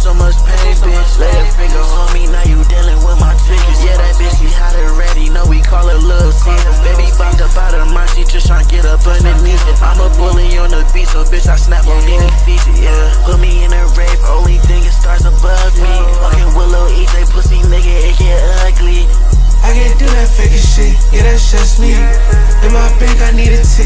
so much pain, bitch. Lay a finger on me, now you dealing with my triggers. Yeah, that bitch, she hot and ready, know we call her Lil Caesar. Baby bopped up out of my she just tryna get up underneath it. I'm a bully on the beat, so bitch, I snap on any feature, yeah. Put me in a rave, only thing is stars above me. Fucking Willow EJ, pussy nigga, it get ugly. I can't do that fake shit, yeah, that's just me. In my bank, I need a ticket,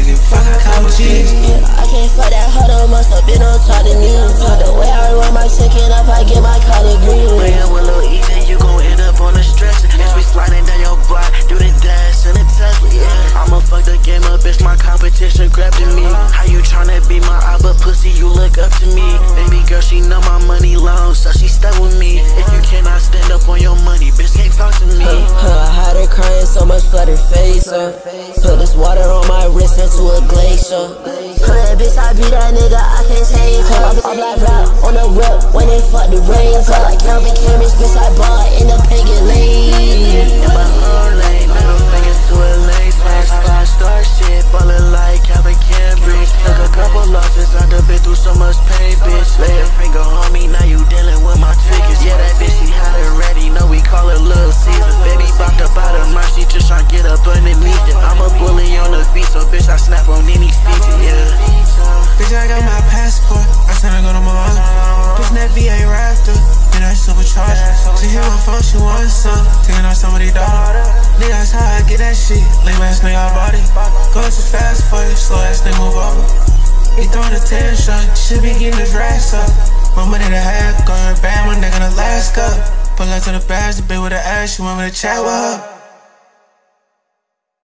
competition me. How you tryna be my eye, but pussy, you look up to me. Baby girl, she know my money long, so she stuck with me. If you cannot stand up on your money, bitch, can't talk to me. Huh, I had her crying so much flooded face, uh. Put this water on my wrist into a glacier. Huh, bitch, I be that nigga, I can't change. Huh, I'm, like rap on the whip when they fuck the rains. Huh, like Calvin underneath it. I'm a bully on the beat, so bitch, I snap on any feature, yeah. Bitch, I got my passport, I tryna go to my. Bitch, that VA Raptor, and that supercharged. She hit my phone, she wants some, taking out some of these dollars. Nigga, that's how I get that shit. Lame ass nigga, I bought it. Go too fast for you, slow ass nigga, move over. He throwing attention, should be getting his racks up. My money to have, going bad, my nigga in Alaska. Pull up to the badge, the bitch with the ass, she want me to chat with her.